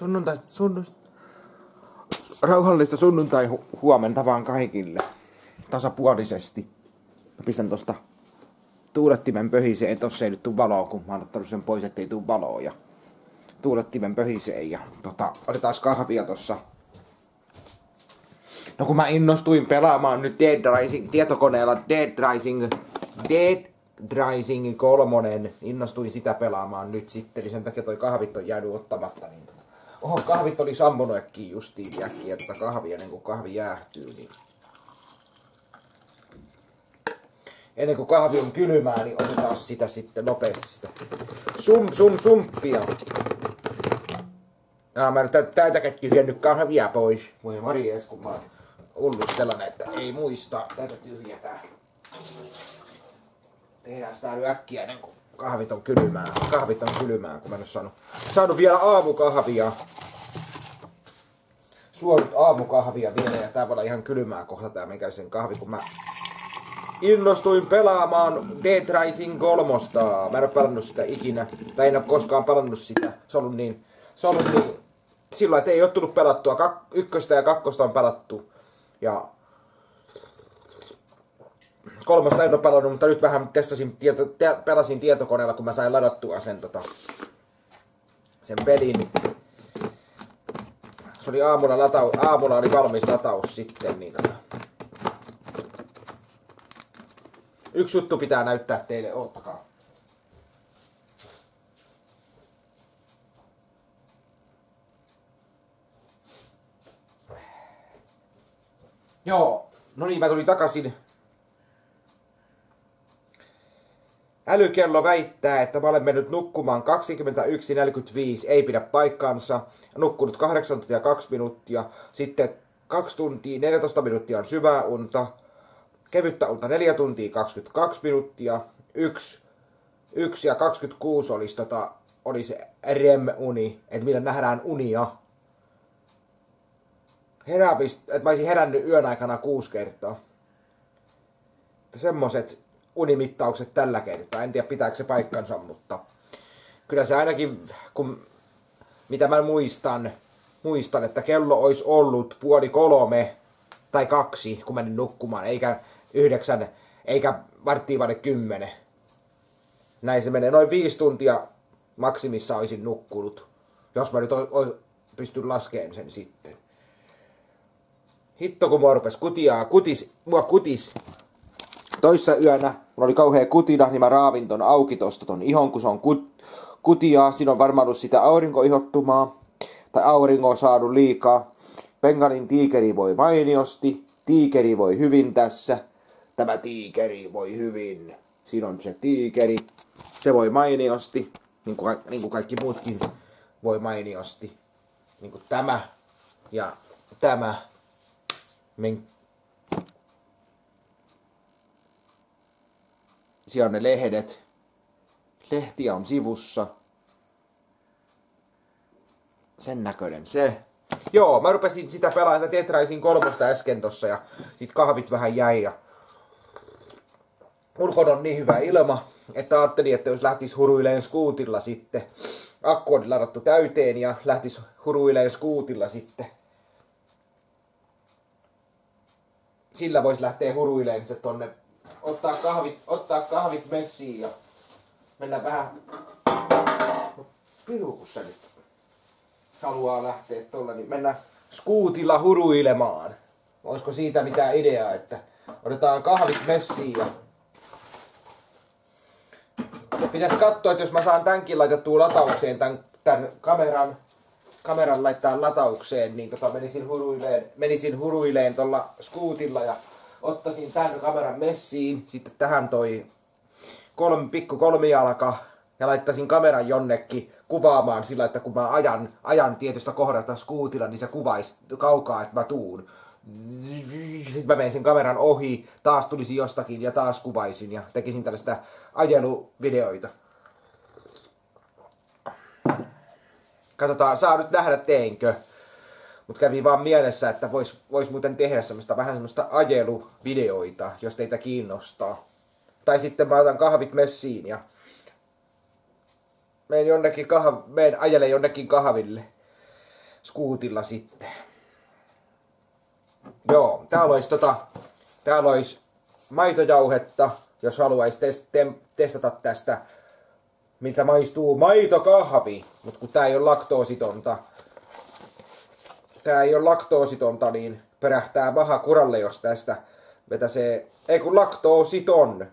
Sunnuntai, sunnus... Rauhallista sunnuntai hu- huomenta vaan kaikille. Tasapuolisesti. Mä pistän tosta tuulettimen pöhiseen. Tossa ei nyt tuu valoa, kun mä oon ottanut sen pois, ettei tuu valoa. Ja tuulettimen pöhiseen. Ja tota, otetaan kahvia tossa. No kun mä innostuin pelaamaan nyt Dead Rising tietokoneella Dead Rising Dead Rising kolmonen, innostuin sitä pelaamaan nyt sitten, niin sen takia toi kahvit on jäänyt ottamatta. Niin. Oho, kahvit oli sammunut äkkiä justiin äkkiä tota kahvia ennen kuin kahvi jäähtyy. Niin. Ennen kuin kahvi on kylmää, niin otetaan sitä sitten nopeasti sitä sum sum sumppia. Ah, mä en täytäkään tyhjennyt kahvia pois. Voi Maries, kun mä oon ollut sellainen, että ei muista tätä tyhjätä. Tehdään sitä nyt äkkiä ennen kuin kahvit on kylmää. Kahvit on kylmää, kun mä en ole saanut, saanut vielä aamukahvia. Suonut aamukahvia vielä ja tää voi olla ihan kylmää kohta tää meikäläisen kahvi, kun mä innostuin pelaamaan Dead Rising 3. Mä en oo pelannut sitä ikinä, tai en oo koskaan pelannut sitä. Se on ollut niin, se on ollut niin silloin, että ei oo tullut pelattua. Kak, ykköstä ja kakkosta on pelattu. Ja kolmosta en ole pelannut, mutta nyt vähän testasin, tieto, te, pelasin tietokoneella, kun mä sain ladattua sen, tota, sen pelin. Se oli aamulla, latau, aamulla oli valmis lataus sitten, niin tota. Yksi juttu pitää näyttää teille, oottakaa. Joo, no niin, mä tulin takaisin. Älykello väittää, että mä olen mennyt nukkumaan 21.45, ei pidä paikkaansa. Nukkunut 8 tuntia 2 minuuttia, sitten 2 tuntia 14 minuuttia on syvää unta, kevyttä unta 4 tuntia 22 minuuttia, 1, 1 ja 26 olisi, tota, oli se REM-uni, että millä nähdään unia heräämistä, että mä olisin herännyt yön aikana kuusi kertaa. Semmoset unimittaukset tällä kertaa. En tiedä pitääkö se paikkansa, mutta kyllä se ainakin, kun mitä mä muistan, muistan, että kello olisi ollut puoli kolme tai kaksi, kun menin nukkumaan, eikä yhdeksän, eikä varttiin vaille kymmenen. Näin se menee. Noin viisi tuntia maksimissa olisin nukkunut, jos mä nyt pystyn laskemaan sen sitten. Hitto kun mua rupes kutiaa, kutis, mua kutis. Toissa yönä, mulla oli kauhea kutina, niin mä raavin ton auki tosta ton ihon, kun se on kut, kutiaa. Siinä on varmaan ollut sitä aurinkoihottumaa, tai aurinko on saanut liikaa. Bengalin tiikeri voi mainiosti, tiikeri voi hyvin tässä. Tämä tiikeri voi hyvin. Siinä on se tiikeri. Se voi mainiosti, niin kuin, niin kuin kaikki muutkin voi mainiosti. Niin kuin tämä ja tämä Men... Siellä on ne lehdet. Lehtiä on sivussa. Sen näköinen se. Joo, mä rupesin sitä pelaamaan sitä Tetraisin kolmosta äsken tossa ja sit kahvit vähän jäi ja ulkona on niin hyvä ilma, että ajattelin, että jos lähtis huruileen skuutilla sitten, akku on ladattu täyteen ja lähtis huruileen skuutilla sitten sillä voisi lähteä huruileen se tonne, ottaa kahvit, ottaa kahvit messiin ja mennä vähän, no, se nyt haluaa lähteä tuolla, niin mennä skuutilla huruilemaan. Olisiko siitä mitään ideaa, että otetaan kahvit messiin ja Pitäisi katsoa, että jos mä saan tämänkin laitettua lataukseen, tämän, tämän kameran kameran laittaa lataukseen, niin tota menisin huruileen, menisin huruileen tuolla skuutilla ja ottaisin tämän messiin, sitten tähän toi kolme, pikku kolmijalka ja laittaisin kameran jonnekin kuvaamaan sillä, että kun mä ajan, ajan tietystä kohdasta skuutilla, niin se kuvaisi kaukaa, että mä tuun. Sitten mä menisin kameran ohi, taas tulisin jostakin ja taas kuvaisin ja tekisin tällaista ajeluvideoita. Katsotaan, saa nyt nähdä teenkö. Mutta kävi vaan mielessä, että vois, vois muuten tehdä semmoista vähän semmoista ajeluvideoita, jos teitä kiinnostaa. Tai sitten mä otan kahvit messiin ja menen jonnekin kahv... menen ajele jonnekin kahville. skuutilla sitten. Joo, täällä olisi, tota, täällä olisi maitojauhetta, jos haluaisi test- testata tästä, miltä maistuu maitokahvi. Mutta kun tää ei ole laktoositonta, tää ei ole laktoositonta, niin perähtää maha kuralle, jos tästä vetäsee, ei kun laktoositon.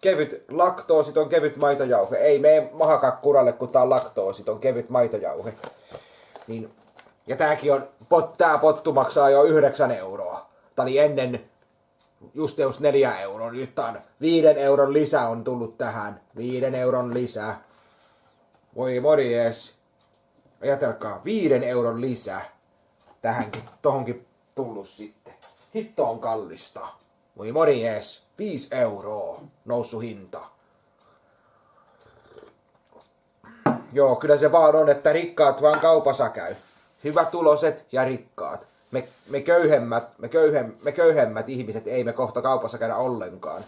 Kevyt, laktoositon kevyt maitojauhe. Ei mene mahakaan kuralle, kun tää on laktoositon kevyt maitojauhe. Niin, ja tääkin on, pot, tää pottu maksaa jo 9 euroa. Tää oli ennen just jos 4 euroa. Nyt on 5 euron lisä on tullut tähän. 5 euron lisää. Voi morjes. Ajatelkaa, 5 euron lisää tähänkin, tohonkin tullut sitten. Hitto on kallista. Voi morjes, 5 euroa noussut hinta. Joo, kyllä se vaan on, että rikkaat vaan kaupassa käy. Hyvät tuloset ja rikkaat. Me, me, köyhemmät, me, köyhem, me köyhemmät ihmiset ei me kohta kaupassa käydä ollenkaan.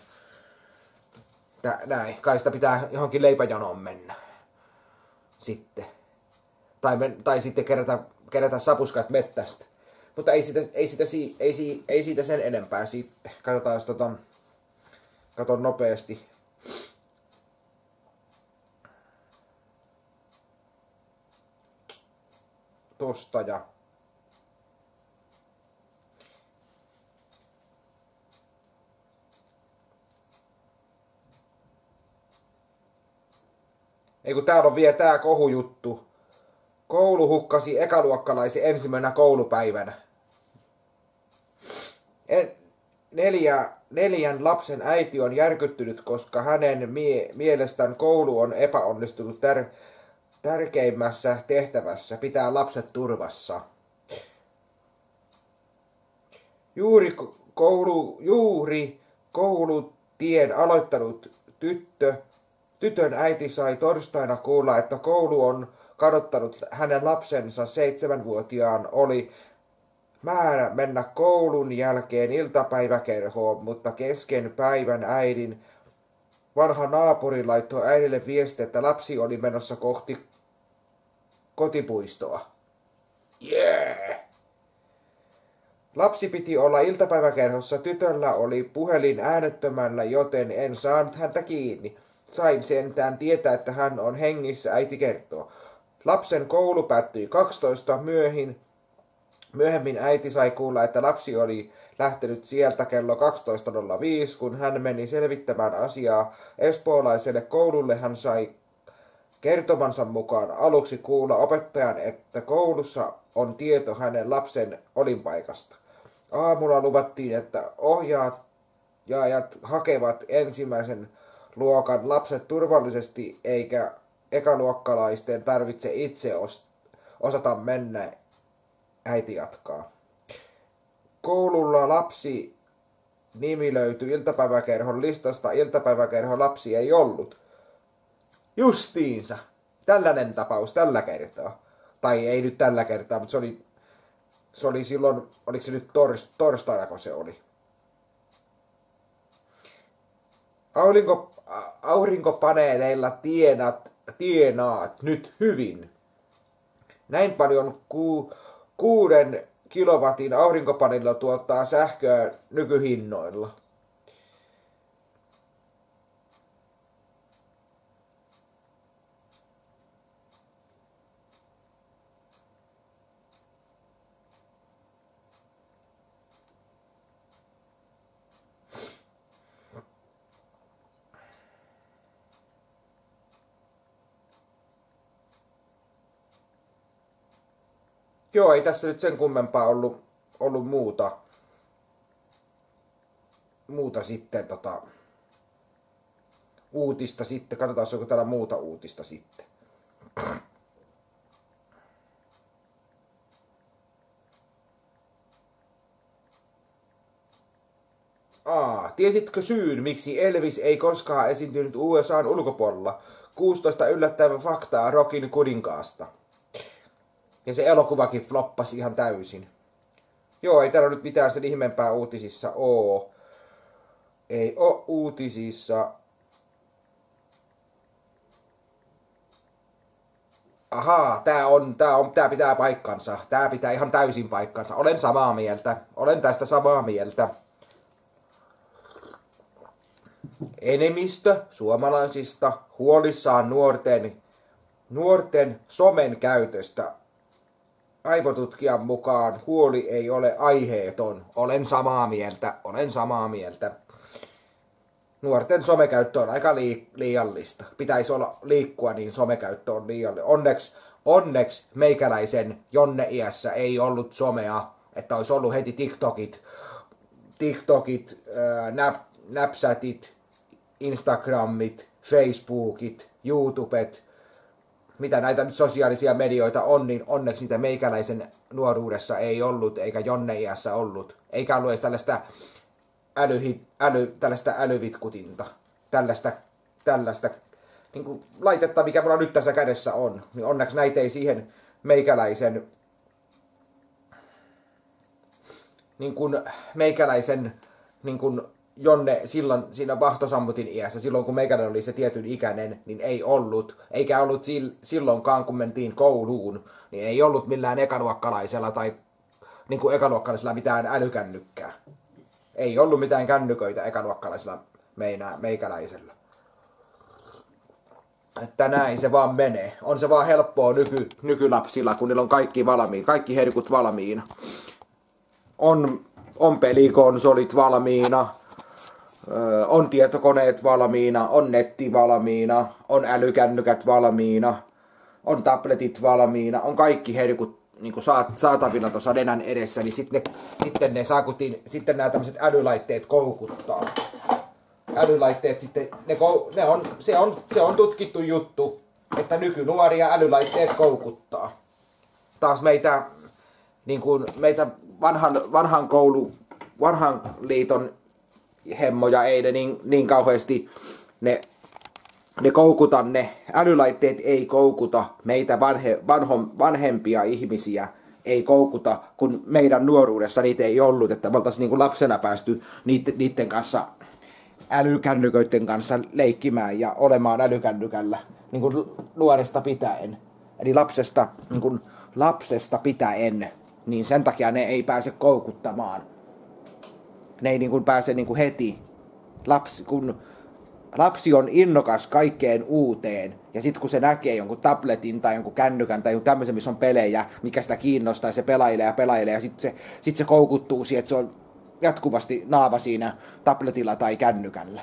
Tää, näin, kai sitä pitää johonkin leipäjanoon mennä. Sitten. Tai, me, tai sitten kerätä, kerätä sapuskat mettästä. Mutta ei siitä, ei siitä, ei, siitä, ei siitä sen enempää. Siitä, katsotaan, jos tota, katon nopeasti. Tosta ja Ei kun täällä on vielä tää kohujuttu. Koulu hukkasi ekaluokkalaisen ensimmäisenä koulupäivänä. En, neljä, neljän lapsen äiti on järkyttynyt, koska hänen mie- mielestään koulu on epäonnistunut tär- tärkeimmässä tehtävässä pitää lapset turvassa. Juuri koulu, juuri koulutien aloittanut tyttö, tytön äiti sai torstaina kuulla, että koulu on kadottanut hänen lapsensa seitsemänvuotiaan oli määrä mennä koulun jälkeen iltapäiväkerhoon, mutta kesken päivän äidin vanha naapuri laittoi äidille viesti, että lapsi oli menossa kohti kotipuistoa. Yeah! Lapsi piti olla iltapäiväkerhossa, tytöllä oli puhelin äänettömällä, joten en saanut häntä kiinni. Sain sentään tietää, että hän on hengissä, äiti kertoo. Lapsen koulu päättyi 12 myöhin. Myöhemmin äiti sai kuulla, että lapsi oli lähtenyt sieltä kello 12.05, kun hän meni selvittämään asiaa espoolaiselle koululle. Hän sai kertomansa mukaan aluksi kuulla opettajan, että koulussa on tieto hänen lapsen olinpaikasta. Aamulla luvattiin, että ohjaajat hakevat ensimmäisen luokan lapset turvallisesti, eikä ekaluokkalaisten tarvitse itse osata mennä, äiti jatkaa. Koululla lapsi nimi löytyi iltapäiväkerhon listasta, iltapäiväkerhon lapsi ei ollut. Justiinsa. Tällainen tapaus tällä kertaa. Tai ei nyt tällä kertaa, mutta se oli, se oli silloin, oliko se nyt tors, torstaina, kun se oli. Aurinko, aurinkopaneeleilla tienat tienaat nyt hyvin. Näin paljon ku, kuuden kilowatin aurinkopaneelilla tuottaa sähköä nykyhinnoilla. Joo, ei tässä nyt sen kummempaa ollut, ollut muuta. Muuta sitten tota, uutista sitten. Katsotaan, onko täällä muuta uutista sitten. Aa, tiesitkö syyn, miksi Elvis ei koskaan esiintynyt USAn ulkopuolella? 16 yllättävää faktaa Rockin kuninkaasta. Ja se elokuvakin floppasi ihan täysin. Joo, ei täällä nyt mitään sen ihmeempää uutisissa oo. Ei oo uutisissa. ahaa, tää, on, tää, on, tää pitää paikkansa, tää pitää ihan täysin paikkansa. Olen samaa mieltä, olen tästä samaa mieltä. Enemmistö suomalaisista huolissaan nuorten, nuorten somen käytöstä. Aivotutkijan mukaan huoli ei ole aiheeton. Olen samaa mieltä, olen samaa mieltä nuorten somekäyttö on aika liiallista. Pitäisi olla liikkua, niin somekäyttö on liiallista. Onneksi, onneksi meikäläisen Jonne iässä ei ollut somea, että olisi ollut heti TikTokit, TikTokit, nap, Snapchatit, Instagramit, Facebookit, YouTubet, mitä näitä sosiaalisia medioita on, niin onneksi niitä meikäläisen nuoruudessa ei ollut, eikä Jonne iässä ollut. Eikä ollut edes tällaista äly, äly, tällaista älyvitkutinta, tällaista, tällaista niin kuin laitetta, mikä mulla nyt tässä kädessä on. Niin onneksi näitä ei siihen meikäläisen niin kuin meikäläisen niin kuin Jonne silloin siinä vahtosammutin iässä, silloin kun meikäläinen oli se tietyn ikäinen, niin ei ollut. Eikä ollut silloinkaan, kun mentiin kouluun, niin ei ollut millään ekaluokkalaisella tai niin kuin ekaluokkalaisella mitään älykännykkää. Ei ollut mitään kännyköitä ekaluokkalaisilla meinaa, meikäläisellä. Että näin se vaan menee. On se vaan helppoa nyky, nykylapsilla, kun niillä on kaikki valmiina, kaikki herkut valmiina. On, on pelikonsolit valmiina, on tietokoneet valmiina, on netti valmiina, on älykännykät valmiina, on tabletit valmiina, on kaikki herkut niin saat, saatavilla tuossa nenän edessä, niin sitten ne, sitten ne saakutin, sitten nämä tämmöiset älylaitteet koukuttaa. Älylaitteet sitten, ne, ne on, se, on, se on tutkittu juttu, että nykynuoria älylaitteet koukuttaa. Taas meitä, niin kuin meitä vanhan, vanhan koulu, vanhan liiton hemmoja ei ne niin, niin kauheasti ne ne koukuta ne, älylaitteet ei koukuta meitä vanhe, vanho, vanhempia ihmisiä, ei koukuta, kun meidän nuoruudessa niitä ei ollut, että me oltaisiin niin lapsena päästy niiden, niiden kanssa älykännyköiden kanssa leikkimään ja olemaan älykännykällä niin kuin nuoresta pitäen. Eli lapsesta, niin kuin lapsesta pitäen, niin sen takia ne ei pääse koukuttamaan. Ne ei niin kuin pääse niin kuin heti. Lapsi, kun lapsi on innokas kaikkeen uuteen, ja sitten kun se näkee jonkun tabletin tai jonkun kännykän tai jonkun tämmöisen, missä on pelejä, mikä sitä kiinnostaa, se pelailee ja pelailee, ja sitten se, sit se koukuttuu siihen, että se on jatkuvasti naava siinä tabletilla tai kännykällä.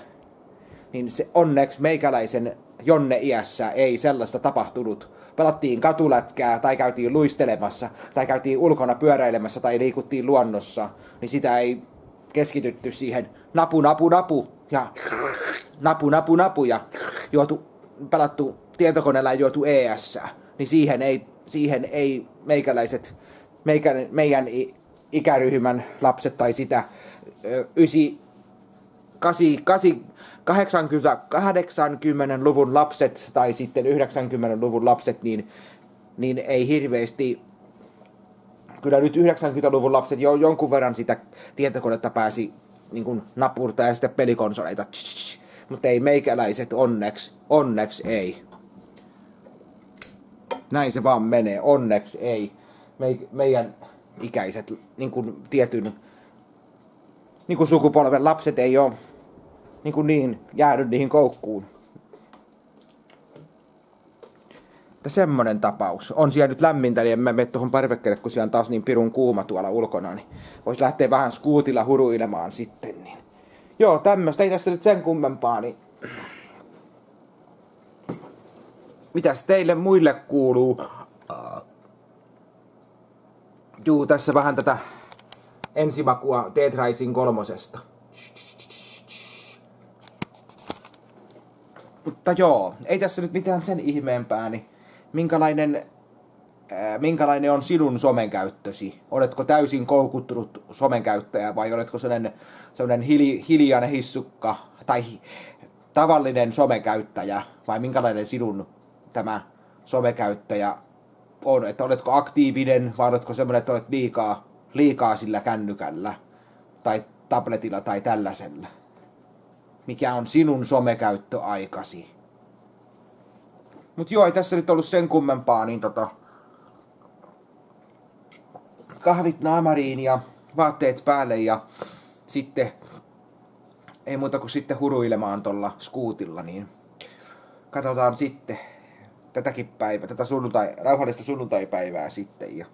Niin se onneksi meikäläisen Jonne iässä ei sellaista tapahtunut. Pelattiin katulätkää tai käytiin luistelemassa tai käytiin ulkona pyöräilemässä tai liikuttiin luonnossa, niin sitä ei keskitytty siihen napu, napu, napu ja napu, napu, napu ja juotu, pelattu tietokoneella ja juotu ES, niin siihen ei, siihen ei meikäläiset, meikä, meidän ikäryhmän lapset tai sitä 9, 8, 8, 80, 80-luvun lapset tai sitten 90-luvun lapset, niin, niin ei hirveästi kyllä nyt 90-luvun lapset jo jonkun verran sitä tietokonetta pääsi niin kuin napurtaa ja sitten pelikonsoleita. Mutta ei meikäläiset onneksi, onneksi ei. Näin se vaan menee, onneksi ei. Me, meidän ikäiset, niin kuin tietyn niin kuin sukupolven lapset ei ole niin, kuin niin jäänyt niihin koukkuun. Että semmonen tapaus. On siellä nyt lämmintä, niin en mä mene tuohon parvekkeelle, kun siellä on taas niin pirun kuuma tuolla ulkona, niin vois lähteä vähän skuutilla huruilemaan sitten. Niin. Joo, tämmöistä ei tässä nyt sen kummempaa, niin... Mitäs teille muille kuuluu? Juu, tässä vähän tätä ensimakua Dead Rising kolmosesta. Mutta joo, ei tässä nyt mitään sen ihmeempää, niin minkälainen, ää, minkälainen on sinun somenkäyttösi? Oletko täysin koukuttunut somenkäyttäjä vai oletko sellainen, sellainen hili, hiljainen hissukka tai tavallinen somekäyttäjä vai minkälainen sinun tämä somekäyttäjä on? Että oletko aktiivinen vai oletko sellainen, että olet liikaa, liikaa sillä kännykällä tai tabletilla tai tällaisella? Mikä on sinun somekäyttöaikasi? Mut joo, ei tässä nyt ollut sen kummempaa, niin tota... Kahvit naamariin ja vaatteet päälle ja sitten ei muuta kuin sitten huruilemaan tuolla skuutilla, niin katsotaan sitten tätäkin päivää, tätä sunnuntai, rauhallista sunnuntaipäivää sitten ja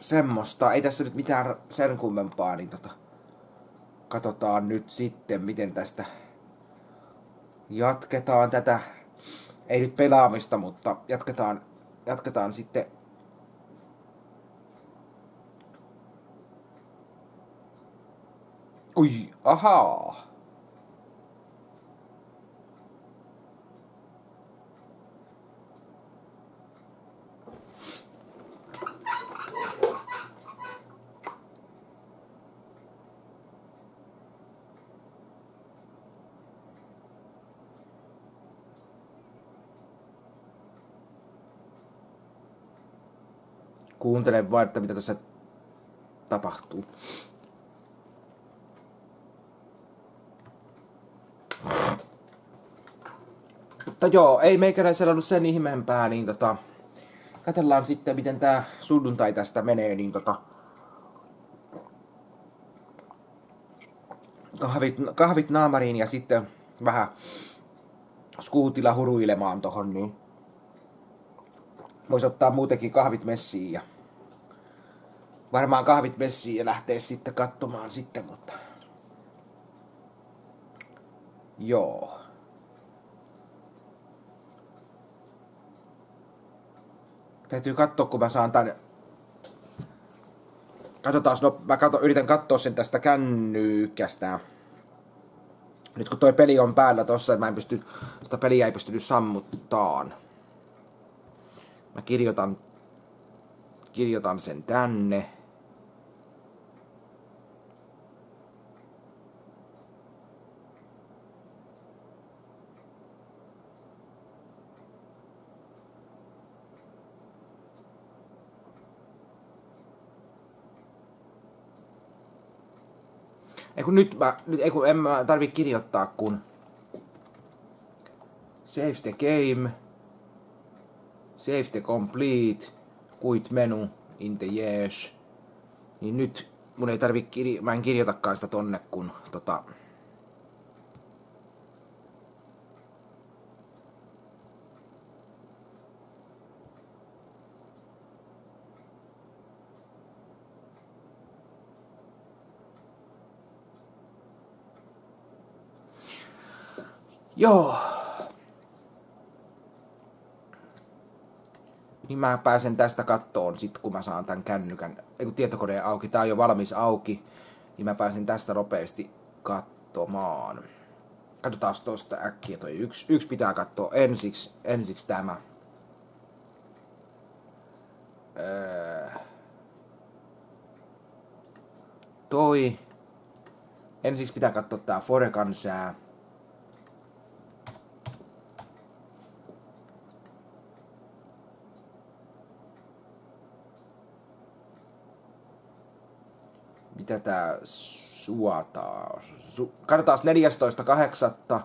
semmoista. Ei tässä nyt mitään sen kummempaa, niin tota, katsotaan nyt sitten, miten tästä jatketaan tätä, ei nyt pelaamista, mutta jatketaan, jatketaan sitten Ui, ahaa. Kuuntele vaan, että mitä tässä tapahtuu. Mutta joo, ei meikäläisellä ollut sen ihmeempää, niin tota... Katellaan sitten, miten tää sunnuntai tästä menee, niin tota... Kahvit, kahvit naamariin ja sitten vähän skuutilla huruilemaan tohon, niin... Vois ottaa muutenkin kahvit messiin ja... Varmaan kahvit messiin ja lähtee sitten katsomaan sitten, mutta... Joo. Täytyy katsoa, kun mä saan tän... Katsotaan, no mä katso, yritän katsoa sen tästä kännykästä. Nyt kun toi peli on päällä tossa, mä en pysty, tota peliä ei pystynyt sammuttaan. Mä kirjoitan, kirjoitan sen tänne. Ei kun nyt mä, nyt, ei kun en mä tarvi kirjoittaa kun Save the game. Save the complete. Quit menu in the yes. Niin nyt mun ei tarvi kirja, mä en kirjoitakaan sitä tonne kun tota Joo. Niin mä pääsen tästä kattoon sit kun mä saan tän kännykän, ei kun tietokoneen auki, tää on jo valmis auki, niin mä pääsen tästä nopeasti katsomaan. Katsotaan tosta äkkiä toi yksi, yksi pitää katsoa ensiksi, ensiksi tämä. Öö, toi. Ensiksi pitää katsoa tää Forekan sää. Mitä tää suotaa? Su- katsotaan 14.8.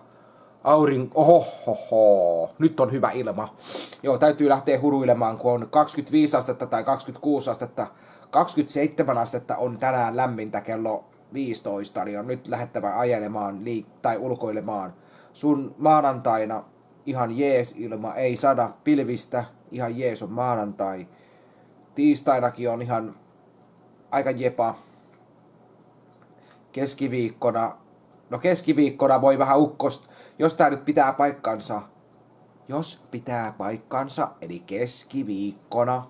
Aurinko, ohohoho, nyt on hyvä ilma. Joo, täytyy lähteä huruilemaan, kun on 25 astetta tai 26 astetta. 27 astetta on tänään lämmintä kello 15, niin on nyt lähettävä ajelemaan liik- tai ulkoilemaan. Sun maanantaina ihan jees ilma, ei sada pilvistä, ihan jees on maanantai. Tiistainakin on ihan aika jepa, keskiviikkona, no keskiviikkona voi vähän ukkosta, jos tää nyt pitää paikkansa, jos pitää paikkansa, eli keskiviikkona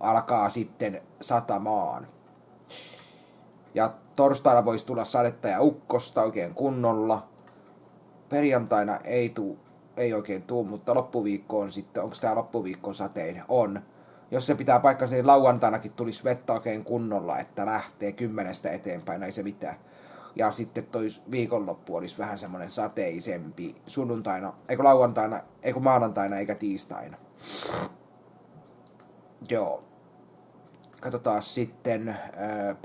alkaa sitten satamaan. Ja torstaina voisi tulla sadetta ja ukkosta oikein kunnolla. Perjantaina ei tuu, ei oikein tuu, mutta loppuviikkoon sitten, onko tämä loppuviikkoon sateinen? On jos se pitää paikkansa, niin lauantainakin tulisi vettä oikein kunnolla, että lähtee kymmenestä eteenpäin, ei se mitään. Ja sitten toi viikonloppu olisi vähän semmoinen sateisempi sunnuntaina, eikö lauantaina, eikö maanantaina eikä tiistaina. Joo. Katsotaan sitten. Ää,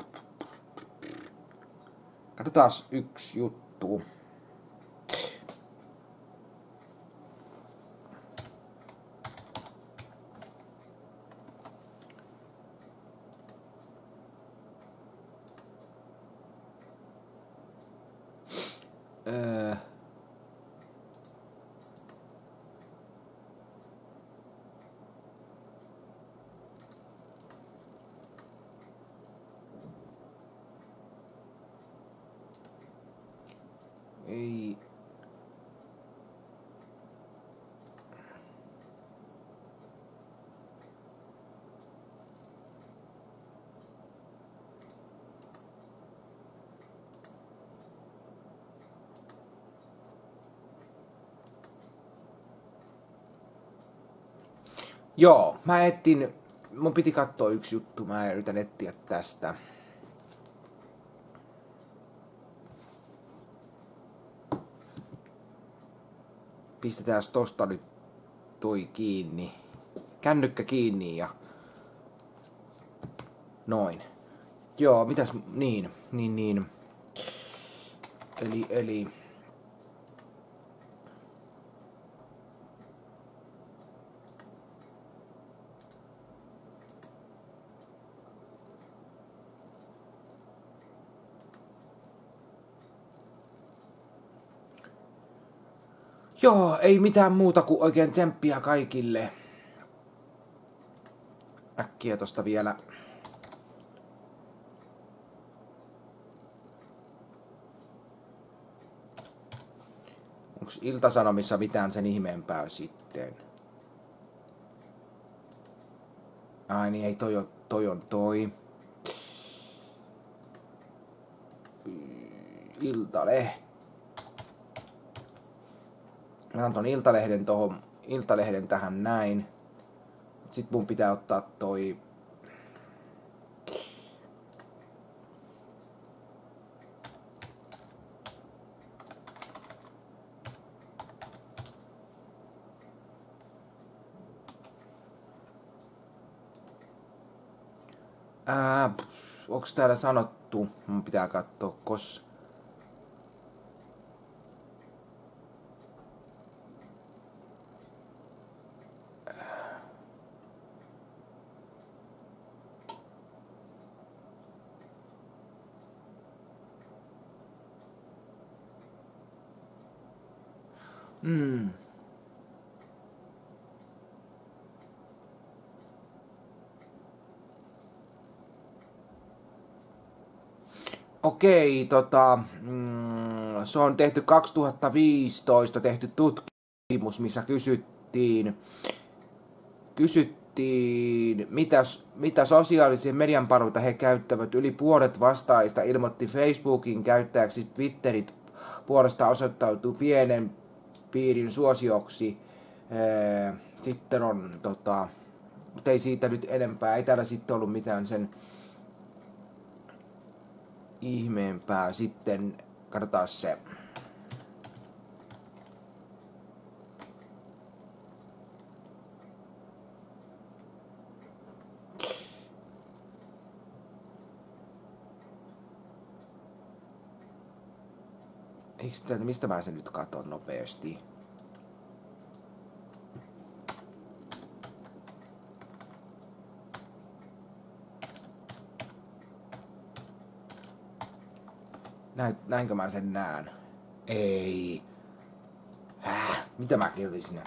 katsotaan yksi juttu. Joo, mä etsin, mun piti katsoa yksi juttu, mä yritän etsiä tästä. Pistetään tosta nyt toi kiinni. Kännykkä kiinni ja noin. Joo, mitäs, niin, niin, niin. Eli, eli Joo, ei mitään muuta kuin oikein tsemppiä kaikille. Äkkiä tosta vielä. Onks Iltasanomissa mitään sen ihmeempää sitten? Ai niin, ei toi on toi. On toi. Iltalehti Mä otan ton Iltalehden tohon, Iltalehden tähän näin. Sitten mun pitää ottaa toi Ää, onks täällä sanottu? Mun pitää katsoa, koska Okei, tota, mm, se on tehty 2015 tehty tutkimus, missä kysyttiin, kysyttiin mitä, mitä sosiaalisen median palveluita he käyttävät. Yli puolet vastaajista ilmoitti Facebookin käyttäjäksi, Twitterit puolesta osoittautuu pienen piirin suosioksi. Sitten on, tota, mutta ei siitä nyt enempää, ei täällä sitten ollut mitään sen ihmeempää. Sitten katsotaan se. Eikö mistä mä sen nyt katon nopeasti? Näin, näinkö mä sen näen? Ei. Häh? Mitä mä kirjoitin sinne?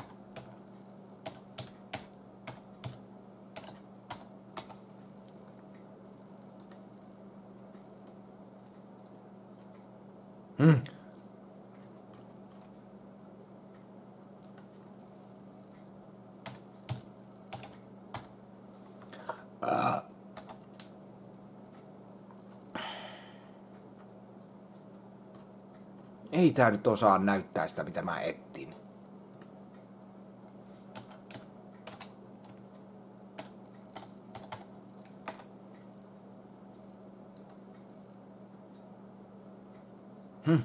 Ei tää nyt osaa näyttää sitä, mitä mä ettin. Hm.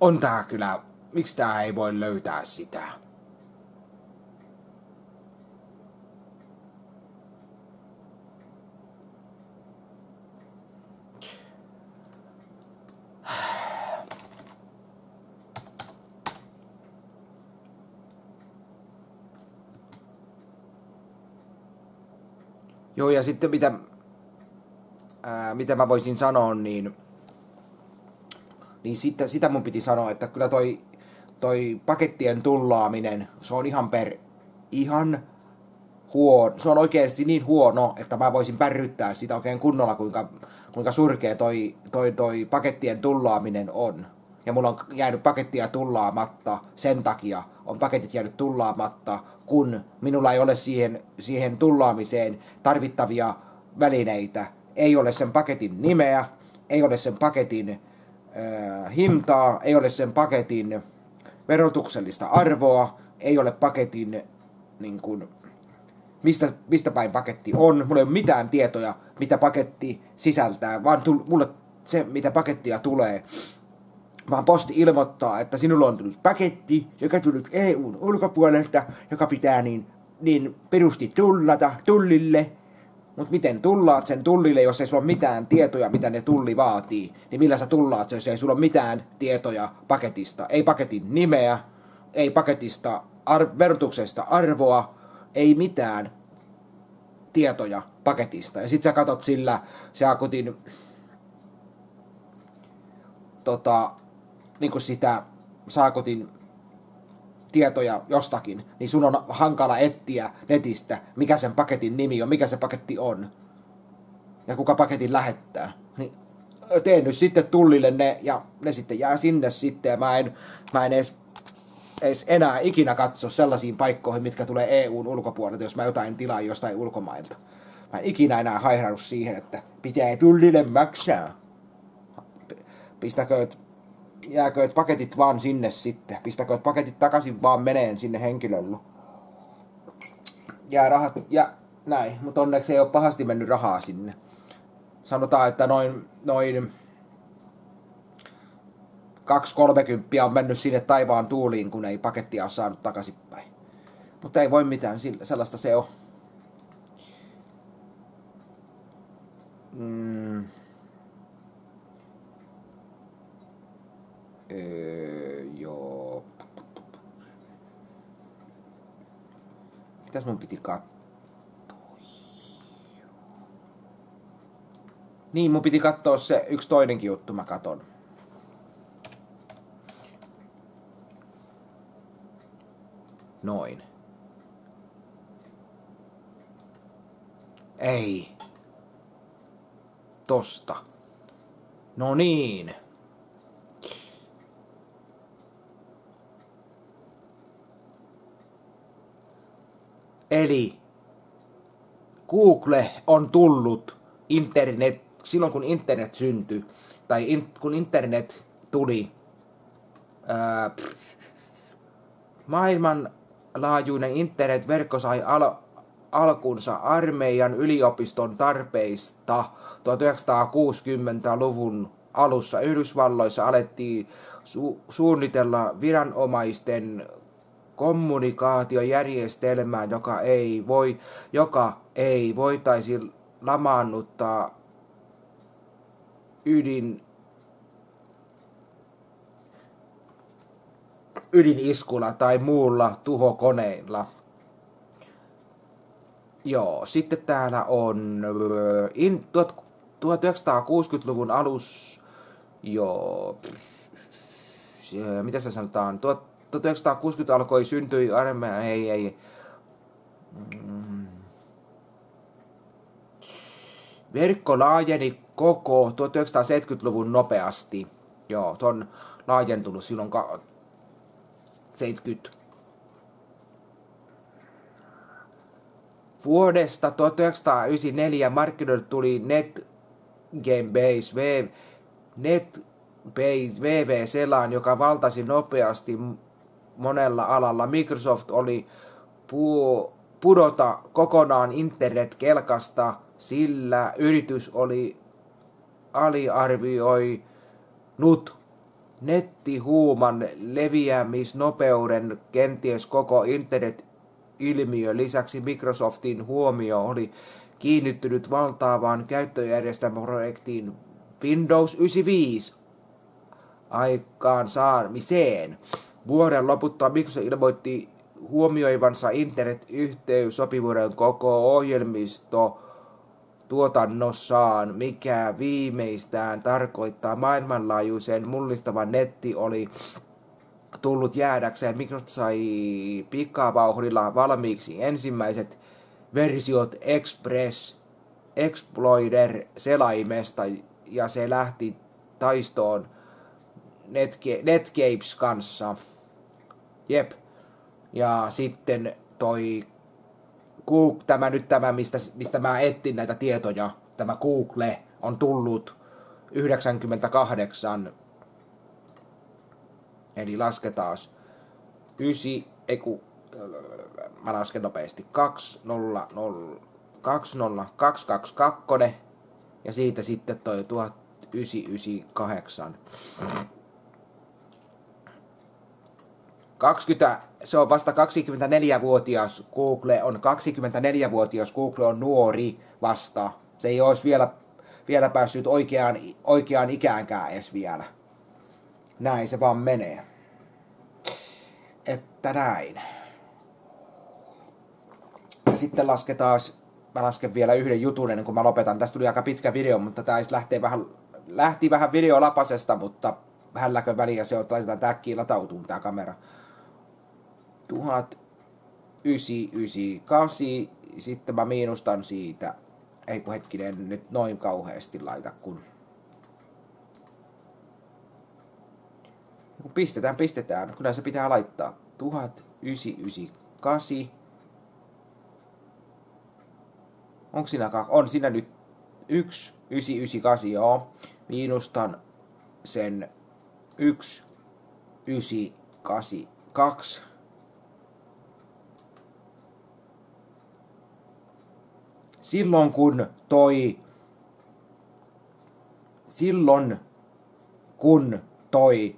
On tää kyllä, miksi tää ei voi löytää sitä? Joo, ja sitten mitä, ää, mitä mä voisin sanoa, niin, niin sitä, sitä mun piti sanoa, että kyllä toi, toi pakettien tullaaminen, se on ihan per, ihan huono, se on oikeasti niin huono, että mä voisin pärryttää sitä oikein kunnolla, kuinka, kuinka surkea toi, toi, toi pakettien tullaaminen on. Ja mulla on jäänyt pakettia tullaamatta sen takia, on paketit jäänyt tullaamatta, kun minulla ei ole siihen, siihen tullaamiseen tarvittavia välineitä. Ei ole sen paketin nimeä, ei ole sen paketin äh, hintaa, ei ole sen paketin verotuksellista arvoa, ei ole paketin niin kuin, mistä, mistä päin paketti on. Mulla ei ole mitään tietoja, mitä paketti sisältää, vaan tull, mulle se, mitä pakettia tulee. Vaan posti ilmoittaa, että sinulla on tullut paketti, joka tullut EUn ulkopuolelta, joka pitää niin, niin perusti tullata tullille. Mutta miten tullaat sen tullille, jos ei sulla ole mitään tietoja, mitä ne tulli vaatii? Niin millä sä tullaat se, jos ei sulla ole mitään tietoja paketista? Ei paketin nimeä, ei paketista ar- verotuksesta arvoa, ei mitään tietoja paketista. Ja sit sä katot sillä Seakutin tota, niin kuin sitä Saakotin tietoja jostakin, niin sun on hankala etsiä netistä, mikä sen paketin nimi on, mikä se paketti on. Ja kuka paketin lähettää. Niin teen nyt sitten tullille ne, ja ne sitten jää sinne sitten, ja mä en, mä en edes edes enää ikinä katso sellaisiin paikkoihin, mitkä tulee EUn ulkopuolelta, jos mä jotain tilaan jostain ulkomailta. Mä en ikinä enää hairannut siihen, että pitää tullille maksaa. Pistäkööt, jääkööt paketit vaan sinne sitten. Pistäkööt paketit takaisin vaan meneen sinne henkilölle. Jää rahat, ja näin. Mutta onneksi ei ole pahasti mennyt rahaa sinne. Sanotaan, että noin, noin 2-30 on mennyt sinne taivaan tuuliin, kun ei pakettia ole saanut takaisinpäin. Mutta ei voi mitään, sellaista se on. Mm. Öö, joo. Mitäs mun piti katsoa? Niin, mun piti katsoa se yksi toinenkin juttu, mä katon. Noin. Ei. Tosta. No niin. Eli Google on tullut internet, silloin kun internet syntyi, tai in, kun internet tuli, ää, maailman laajuinen internetverkko sai al- alkunsa armeijan yliopiston tarpeista. 1960-luvun alussa Yhdysvalloissa alettiin su- suunnitella viranomaisten kommunikaatiojärjestelmää, joka ei, voi, joka ei voitaisi lamaannuttaa ydin ydiniskulla tai muulla tuhokoneilla. Joo, sitten täällä on in, 1960-luvun alus, joo, mitä se sanotaan, 1960 alkoi syntyi armeija, ei, ei, mm. Verkko laajeni koko 1970-luvun nopeasti. Joo, se on laajentunut silloin 70. Vuodesta 1994 markkinoille tuli Net Game Base v, Net Base VV Selaan, joka valtasi nopeasti monella alalla. Microsoft oli pudota kokonaan internet-kelkasta, sillä yritys oli aliarvioi-nut nettihuuman leviämisnopeuden kenties koko internet-ilmiö. Lisäksi Microsoftin huomio oli kiinnittynyt valtaavaan käyttöjärjestelmäprojektiin Windows 95 aikaan saamiseen. Vuoden loputtua Microsoft ilmoitti huomioivansa internet-yhteyssopivuuden koko ohjelmisto tuotannossaan, mikä viimeistään tarkoittaa maailmanlaajuisen mullistavan netti oli tullut jäädäkseen. Microsoft sai pikavauhdilla valmiiksi ensimmäiset versiot Express Explorer selaimesta ja se lähti taistoon Netgapes kanssa. Jep. Ja sitten toi Google, tämä nyt tämä, mistä, mistä mä etsin näitä tietoja, tämä Google on tullut 98, eli lasketaan 9, ei ku, mä lasken nopeasti, 200, 20222 ja siitä sitten toi 1998. 20, se on vasta 24-vuotias Google, on 24-vuotias Google on nuori vasta. Se ei olisi vielä, vielä päässyt oikeaan, oikeaan ikäänkään edes vielä. Näin se vaan menee. Että näin. Ja sitten lasketaan, mä lasken vielä yhden jutun ennen kuin mä lopetan. Tästä tuli aika pitkä video, mutta tää lähtee vähän, lähti vähän videolapasesta, mutta hälläkö väliä se on, laitetaan täkkiin latautumaan tää kamera. 1998, sitten mä miinustan siitä, ei kun hetkinen, nyt noin kauheasti laita, kun kun pistetään, pistetään, kyllä se pitää laittaa. 1998. Onko siinä, on siinä nyt 1998, joo. Miinustan sen 1982. Silloin kun toi silloin kun toi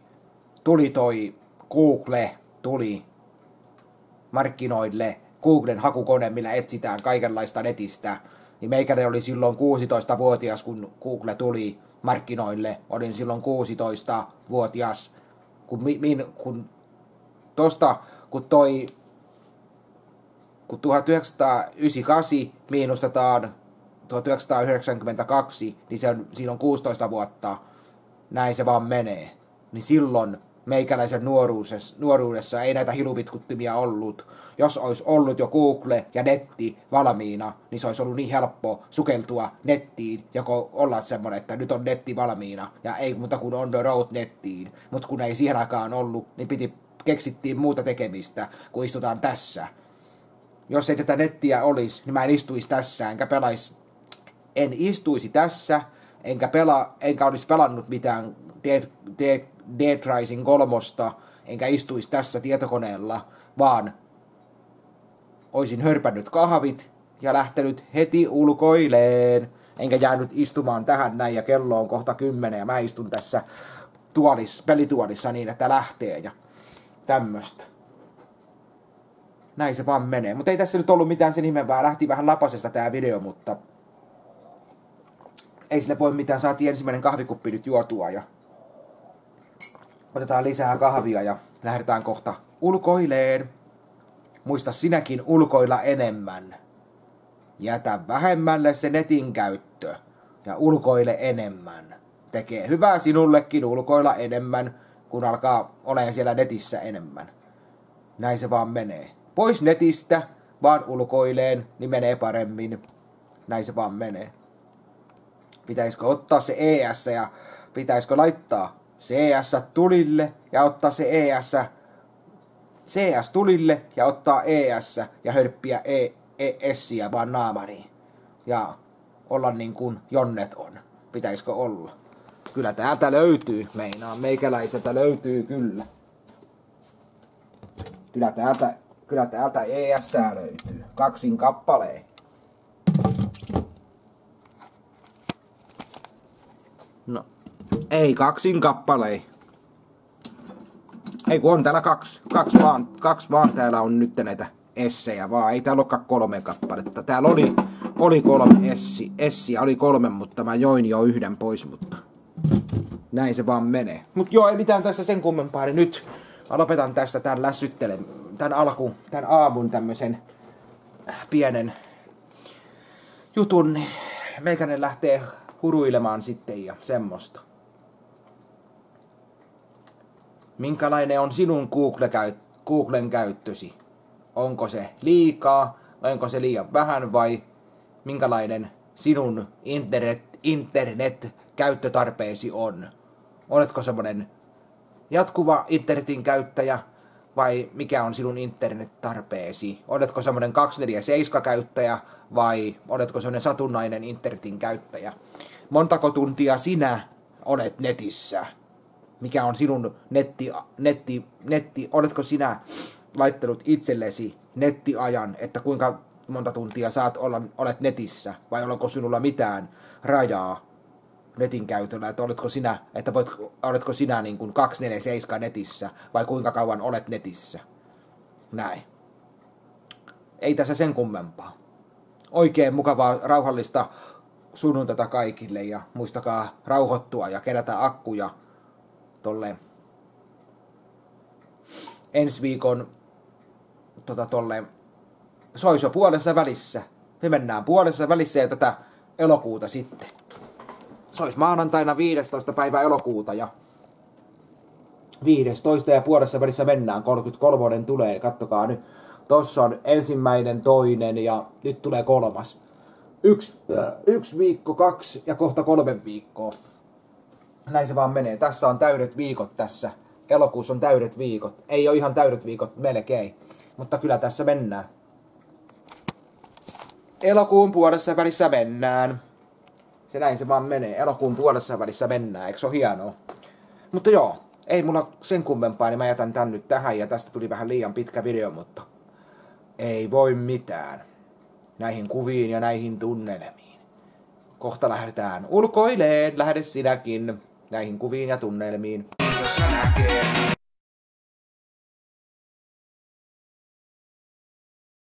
tuli toi Google, tuli markkinoille Googlen hakukone, millä etsitään kaikenlaista netistä, niin meikäinen oli silloin 16-vuotias, kun Google tuli markkinoille. Olin silloin 16-vuotias, kun, min, kun tosta, kun toi kun 1998 miinustetaan 1992, niin se on, siinä on 16 vuotta. Näin se vaan menee. Niin silloin meikäläisen nuoruudessa, nuoruudessa ei näitä hiluvitkuttimia ollut. Jos olisi ollut jo Google ja netti valmiina, niin se olisi ollut niin helppo sukeltua nettiin ja olla semmoinen, että nyt on netti valmiina ja ei muuta kuin on the road nettiin. Mutta kun ei siihen aikaan ollut, niin piti keksittiin muuta tekemistä, kun istutaan tässä. Jos ei tätä nettiä olisi, niin mä en istuisi tässä, enkä pelaisi, en istuisi tässä, enkä, pela, enkä olisi pelannut mitään Dead, Dead, Dead Rising kolmosta, enkä istuisi tässä tietokoneella, vaan olisin hörpännyt kahvit ja lähtenyt heti ulkoileen. Enkä jäänyt istumaan tähän näin ja kello on kohta kymmenen ja mä istun tässä tuolis, pelituolissa niin, että lähtee ja tämmöstä. Näin se vaan menee. Mutta ei tässä nyt ollut mitään sen ihmeempää. Lähti vähän lapasesta tää video, mutta ei sille voi mitään. Saatiin ensimmäinen kahvikuppi nyt juotua ja otetaan lisää kahvia ja lähdetään kohta ulkoileen. Muista sinäkin ulkoilla enemmän. Jätä vähemmälle se netin käyttö ja ulkoile enemmän. Tekee hyvää sinullekin ulkoilla enemmän, kun alkaa olemaan siellä netissä enemmän. Näin se vaan menee. Pois netistä, vaan ulkoileen, niin menee paremmin. Näin se vaan menee. Pitäisikö ottaa se ES ja pitäisikö laittaa CS tulille ja ottaa se ES CS tulille ja ottaa ES ja hörppiä e, e, Siä vaan naamariin. Ja olla niin kuin jonnet on. Pitäisikö olla? Kyllä täältä löytyy, meinaa meikäläiseltä löytyy kyllä. Kyllä täältä, kyllä täältä ES löytyy. Kaksin kappaleen. No, ei kaksin kappaleen. Ei kun on täällä kaksi. Kaksi vaan, kaksi vaan täällä on nyt näitä essejä vaan. Ei täällä olekaan kolme kappaletta. Täällä oli, oli kolme essi, essiä, oli kolme, mutta mä join jo yhden pois, mutta näin se vaan menee. Mut joo, ei mitään tässä sen kummempaa, niin nyt lopetan tästä tän lässyttelen, tän alku, tän aamun tämmösen pienen jutun, niin meikänen lähtee huruilemaan sitten ja semmoista. Minkälainen on sinun Google käy, Googlen käyttösi? Onko se liikaa, onko se liian vähän vai minkälainen sinun internet, internet-käyttötarpeesi on? Oletko semmoinen jatkuva internetin käyttäjä vai mikä on sinun internet-tarpeesi? Oletko semmoinen 247-käyttäjä vai oletko semmoinen satunnainen internetin käyttäjä? Montako tuntia sinä olet netissä? mikä on sinun netti, netti, netti, oletko sinä laittanut itsellesi nettiajan, että kuinka monta tuntia saat olla, olet netissä, vai onko sinulla mitään rajaa netin käytöllä, että oletko sinä, että voit, oletko sinä niin kuin 247 netissä, vai kuinka kauan olet netissä. Näin. Ei tässä sen kummempaa. Oikein mukavaa, rauhallista sunnuntaita kaikille ja muistakaa rauhoittua ja kerätä akkuja tolle ensi viikon tota, tolle soiso puolessa välissä. Me mennään puolessa välissä ja tätä elokuuta sitten. Se olisi maanantaina 15. päivä elokuuta ja 15. ja puolessa välissä mennään. 33 tulee, kattokaa nyt. Tossa on ensimmäinen, toinen ja nyt tulee kolmas. Yksi, äh, yksi viikko, kaksi ja kohta kolme viikkoa. Näin se vaan menee. Tässä on täydet viikot tässä. Elokuussa on täydet viikot. Ei ole ihan täydet viikot melkein. Mutta kyllä tässä mennään. Elokuun puolessa välissä mennään. Se näin se vaan menee. Elokuun puolessa välissä mennään. Eikö se ole hienoa? Mutta joo, ei mulla sen kummempaa, niin mä jätän tän nyt tähän ja tästä tuli vähän liian pitkä video, mutta ei voi mitään. Näihin kuviin ja näihin tunnelmiin. Kohta lähdetään ulkoileen, lähde sinäkin näihin kuviin ja tunnelmiin. Kiitos näkee.